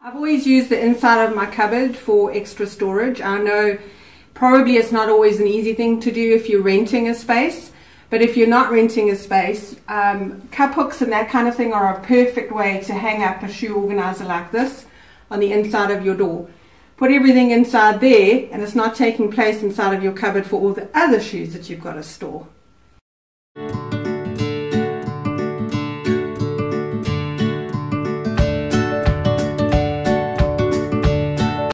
I've always used the inside of my cupboard for extra storage. I know probably it's not always an easy thing to do if you're renting a space, but if you're not renting a space, um, cup hooks and that kind of thing are a perfect way to hang up a shoe organizer like this on the inside of your door. Put everything inside there and it's not taking place inside of your cupboard for all the other shoes that you've got to store.